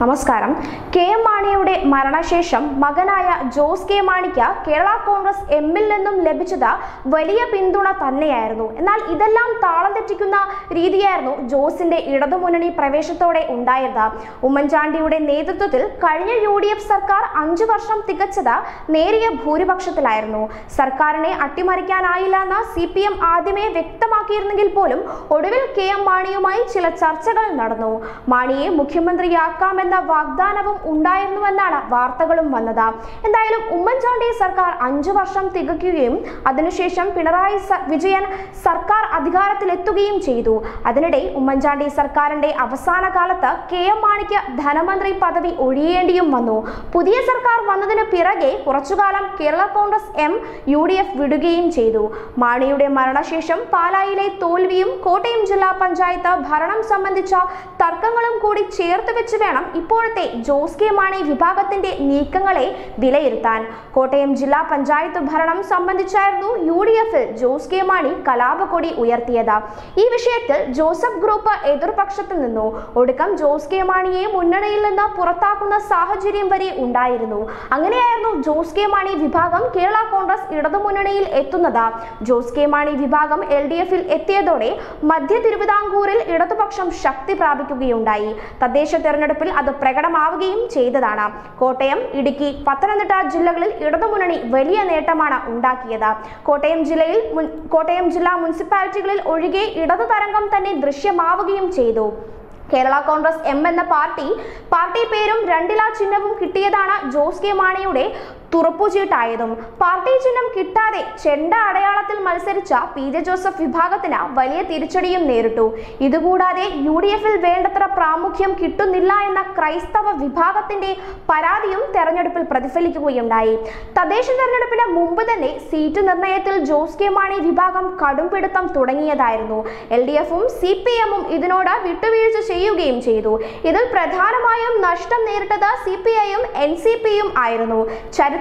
നമസ്കാരം. K M മാണിയുടെ മരണശേഷം മകനായ ജോസ് കെ മാണിക്ക് കേരള കോൺഗ്രസ് എമ്മിൽ നിന്നും ലഭിച്ചത് വലിയ പിന്തുണ തന്നെയായിരുന്നു. എന്നാൽ ഇതെല്ലാം താളം തെറ്റിക്കുന്ന രീതിയായിരുന്നു ജോസിന്റെ ഇടതുമുന്നണി പ്രവേശത്തോടെ ഉണ്ടായത്. ഉമ്മൻചാണ്ടിയുടെ നേതൃത്വത്തിൽ കഴിഞ്ഞ യു സർക്കാർ അഞ്ചു വർഷം തികച്ചത് നേരിയ ഭൂരിപക്ഷത്തിലായിരുന്നു. സർക്കാരിനെ അട്ടിമറിക്കാനായില്ല എന്ന് സി പി എം ആദ്യമേ വ്യക്തമാക്കിയിരുന്നെങ്കിൽ പോലും ഒടുവിൽ കെ എം മാണിയുമായി ചില ചർച്ചകൾ നടന്നു. മാണിയെ മുഖ്യമന്ത്രിയാക്കാമെന്ന വാഗ്ദാനവും ഉണ്ടായിരുന്നുവെന്നാണ് വാർത്തകളും വന്നത്. എന്തായാലും ഉമ്മൻചാണ്ടി സർക്കാർ അഞ്ചു വർഷം തികയ്ക്കുകയും അതിനുശേഷം പിണറായി വിജയൻ സർക്കാർ അധികാരത്തിലെത്തുകയും ചെയ്തു. അതിനിടെ ഉമ്മൻചാണ്ടി സർക്കാരിന്റെ അവസാന കാലത്ത് കെ എം മാണിക്ക് ധനമന്ത്രി പദവി ഒഴിയേണ്ടിയും വന്നു. പുതിയ സർക്കാർ വന്നതിന് പിറകെ കുറച്ചുകാലം Kerala Congress M U D F വിടുകയും ചെയ്തു. മാണിയുടെ മരണശേഷം പാലായിലെ തോൽവിയും കോട്ടയം ജില്ലാ പഞ്ചായത്ത് ഭരണം സംബന്ധിച്ച തർക്കങ്ങളും കൂടി ചേർത്ത് വെച്ച് വേണം ഇപ്പോഴത്തെ ജോസ് കെ മാണി വിഭാഗത്തിന്റെ നീക്കങ്ങളെ വിലയിരുത്താൻ. കോട്ടയം ജില്ലാ പഞ്ചായത്ത് ഭരണം സംബന്ധിച്ചായിരുന്നു യു ഡി എഫിൽ ജോസ് കെ മാണി കലാപക്കൊടി ഉയർത്തിയത്. ഈ വിഷയത്തിൽ ജോസഫ് ഗ്രൂപ്പ് എതിർപക്ഷത്തിൽ നിന്നു. ഒടുക്കം ജോസ് കെ മാണിയെ മുന്നണിയിൽ നിന്ന് പുറത്താക്കുന്ന സാഹചര്യം വരെ ഉണ്ടായിരുന്നു. അങ്ങനെയായിരുന്നു ജോസ് കെ മാണി വിഭാഗം കേരള കോൺഗ്രസ് ഇടതുമുന്നണിയിൽ എത്തുന്നത്. ജോസ് കെ മാണി വിഭാഗം എൽ ഡി എഫിൽ എത്തിയതോടെ മധ്യ തിരുവിതാംകൂറിൽ ഇടതുപക്ഷം ശക്തി പ്രാപിക്കുകയുണ്ടായി. തദ്ദേശ തെരഞ്ഞെടുപ്പിൽ അത് പ്രകടമാവുകയും ചെയ്തതാണ്. കോട്ടയം ഇടുക്കി പത്തനംതിട്ട ജില്ലകളിൽ ഇടതുമുന്നണി വലിയ നേട്ടമാണ് ഉണ്ടാക്കിയത്. കോട്ടയം ജില്ലയിൽ കോട്ടയം ജില്ലാ മുനിസിപ്പാലിറ്റികളിൽ ഒഴികെ ഇടതു തരംഗം തന്നെ ദൃശ്യമാവുകയും ചെയ്തു. കേരള കോൺഗ്രസ് എം എന്ന പാർട്ടി പാർട്ടി പേരും രണ്ടില ചിഹ്നവും കിട്ടിയതാണ് ജോസ് കെ മാണിയുടെ തുറപ്പുചീട്ടായതും. പാർട്ടി ചിഹ്നം കിട്ടാതെ ചെണ്ട അടയാളത്തിൽ മത്സരിച്ച പി ജെ ജോസഫ് വിഭാഗത്തിന് വലിയ തിരിച്ചടിയും നേരിട്ടു. ഇതുകൂടാതെ യു ഡി എഫിൽ വേണ്ടത്ര പ്രാമുഖ്യം കിട്ടുന്നില്ല എന്ന ക്രൈസ്തവ വിഭാഗത്തിന്റെ പരാതിയും തെരഞ്ഞെടുപ്പിൽ പ്രതിഫലിക്കുകയുണ്ടായി. തദ്ദേശ തെരഞ്ഞെടുപ്പിന് മുമ്പ് തന്നെ സീറ്റ് നിർണയത്തിൽ ജോസ് കെ മാണി വിഭാഗം കടുംപിടുത്തം തുടങ്ങിയതായിരുന്നു. എൽ ഡി എഫും സി പി എമ്മും ഇതിനോട് വിട്ടുവീഴ്ച ചെയ്യുകയും ചെയ്തു. ഇതിൽ പ്രധാനമായും നഷ്ടം നേരിട്ടത് സി പി ഐയും എൻ സി പിയും ആയിരുന്നു.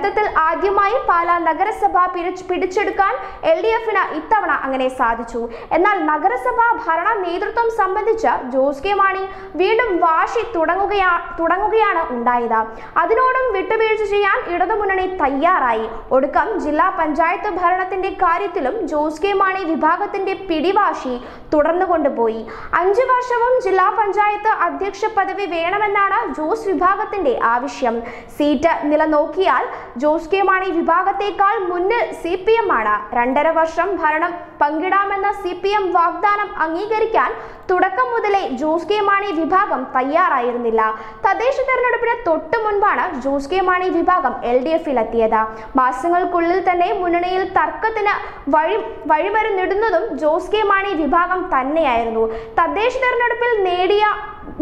ചരിത്രത്തിൽ ആദ്യമായി പാലാ നഗരസഭ പിടിച്ച് പിടിച്ചെടുക്കാൻ എൽ ഡി എഫിന് ഇത്തവണ അങ്ങനെ സാധിച്ചു. എന്നാൽ നഗരസഭ ഭരണ നേതൃത്വം സംബന്ധിച്ച് ജോസ് കെ മാണി വീണ്ടും വാശി തുടങ്ങുകയാ തുടങ്ങുകയാണ് ഉണ്ടായത്. അതിനോടും വിട്ടുവീഴ്ച ചെയ്യാൻ ഇടതുമുന്നണി തയ്യാറായി. ഒടുക്കം ജില്ലാ പഞ്ചായത്ത് ഭരണത്തിന്റെ കാര്യത്തിലും ജോസ് കെ മാണി വിഭാഗത്തിന്റെ പിടിവാശി തുടർന്നു കൊണ്ടുപോയി അഞ്ചു വർഷവും ജില്ലാ പഞ്ചായത്ത് അധ്യക്ഷ പദവി വേണമെന്നാണ് ജോസ് വിഭാഗത്തിന്റെ ആവശ്യം. സീറ്റ് നിലനോക്കിയാൽ ജോസ് കെ മാണി വിഭാഗത്തേക്കാൾ മുന്നിൽ സി പി എം ആണ്. രണ്ടര വർഷം ഭരണം പങ്കിടാമെന്ന സി പി എം വാഗ്ദാനം അംഗീകരിക്കാൻ തുടക്കം മുതലേ ജോസ് കെ മാണി വിഭാഗം തയ്യാറായിരുന്നില്ല. തദ്ദേശ തെരഞ്ഞെടുപ്പിന് തൊട്ടു മുൻപാണ് ജോസ് കെ മാണി വിഭാഗം എൽ ഡി എഫിൽ എത്തിയത്. മാസങ്ങൾക്കുള്ളിൽ തന്നെ മുന്നണിയിൽ തർക്കത്തിന് വഴി വഴിമരുന്നിടുന്നതും ജോസ് കെ മാണി വിഭാഗം തന്നെയായിരുന്നു. തദ്ദേശ തെരഞ്ഞെടുപ്പിൽ നേടിയ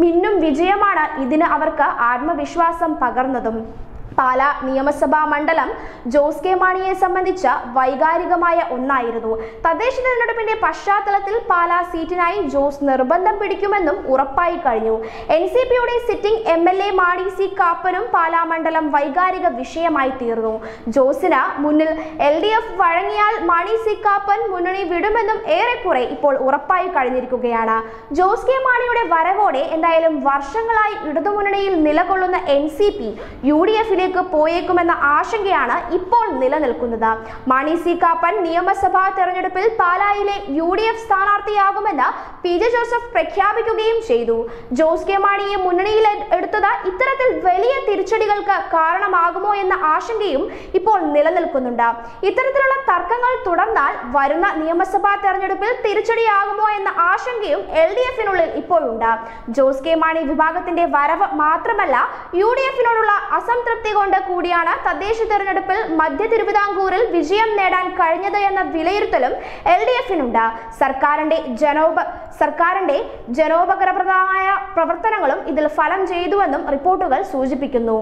മിന്നും വിജയമാണ് ഇതിന് അവർക്ക് ആത്മവിശ്വാസം പകർന്നതും. പാലാ നിയമസഭാ മണ്ഡലം ജോസ് കെ മാണിയെ സംബന്ധിച്ച വൈകാരികമായ ഒന്നായിരുന്നു. തദ്ദേശ തെരഞ്ഞെടുപ്പിന്റെ പശ്ചാത്തലത്തിൽ പാലാ സീറ്റിനായി ജോസ് നിർബന്ധം പിടിക്കുമെന്നും ഉറപ്പായി കഴിഞ്ഞു. എൻ സി പിയുടെ sitting M L A Mani C കാപ്പനും Pala മണ്ഡലം വൈകാരിക വിഷയമായി തീർന്നു. ജോസിന് മുന്നിൽ എൽ ഡി എഫ് വഴങ്ങിയാൽ മാണി സി കാപ്പൻ മുന്നണി വിടുമെന്നും ഏറെക്കുറെ ഇപ്പോൾ ഉറപ്പായി കഴിഞ്ഞിരിക്കുകയാണ്. ജോസ് കെ മാണിയുടെ വരവോടെ എന്തായാലും വർഷങ്ങളായി ഇടതുമുന്നണിയിൽ നിലകൊള്ളുന്ന N C P U D എഫിലേക്ക് പോയേക്കുമെന്ന ആശങ്കയാണ് ഇപ്പോൾ നിലനിൽക്കുന്നത്. മാണി സി കാപ്പൻ നിയമസഭാ തെരഞ്ഞെടുപ്പിൽ പാലായിലെ യു ഡി എഫ് സ്ഥാനാർത്ഥിയാകുമെന്ന് പി ജെ ജോസഫ് പ്രഖ്യാപിക്കുകയും ചെയ്തു. ജോസ് കെ മാണിയെ മുന്നണിയിൽ എടുത്തത് ഇത്തരത്തിൽ വലിയ തിരിച്ചടികൾക്ക് കാരണമാകുമോ എന്ന ആശങ്കയും ഇപ്പോൾ നിലനിൽക്കുന്നുണ്ട്. ഇത്തരത്തിലുള്ള തർക്കങ്ങൾ തുടർന്നാൽ വരുന്ന നിയമസഭാ തെരഞ്ഞെടുപ്പിൽ തിരിച്ചടിയാകുമോ എന്ന ആശങ്കയും എൽ ഡി എഫിനുള്ളിൽ ഇപ്പോഴുണ്ട്. ജോസ് കെ മാണി വിഭാഗത്തിന്റെ വരവ് മാത്രമല്ല യു ഡി എഫിനോടുള്ള അസംതൃപ്തി കൊണ്ട് കൂടിയാണ് തദ്ദേശ തെരഞ്ഞെടുപ്പിൽ മധ്യ തിരുവിതാംകൂറിൽ വിജയം നേടാൻ കഴിഞ്ഞത് എന്ന വിലയിരുത്തലും എൽ ഡി എഫിനുണ്ട്. സർക്കാരിന്റെ ജനോപ സർക്കാരിന്റെ ജനോപകരപ്രദമായ പ്രവർത്തനങ്ങളും ഇതിൽ ഫലം ചെയ്തുവെന്നും റിപ്പോർട്ടുകൾ സൂചിപ്പിക്കുന്നു.